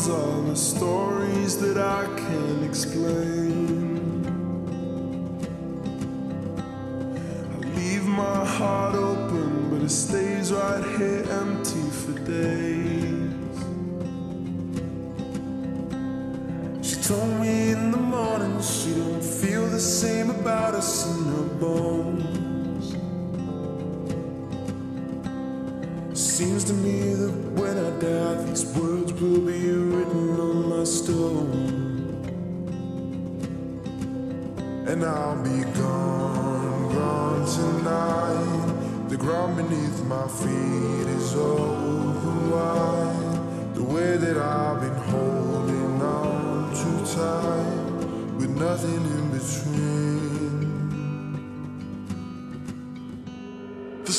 walls are the stories that I can't explain. I leave my heart open, but it stays right here empty for days. She told me in the morning she don't feel the same about us in her bones. Seems to me that when I die, these words will be written on my stone. And I'll be gone, gone tonight. The ground beneath my feet is open wide. The way that I've been holding on too tight, with nothing in between. The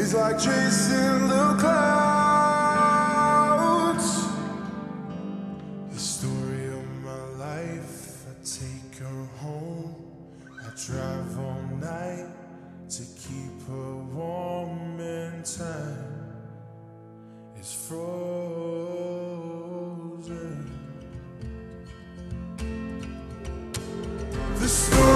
is like chasing the clouds. The story of my life, I take her home. I drive all night to keep her warm in time. It's frozen. The story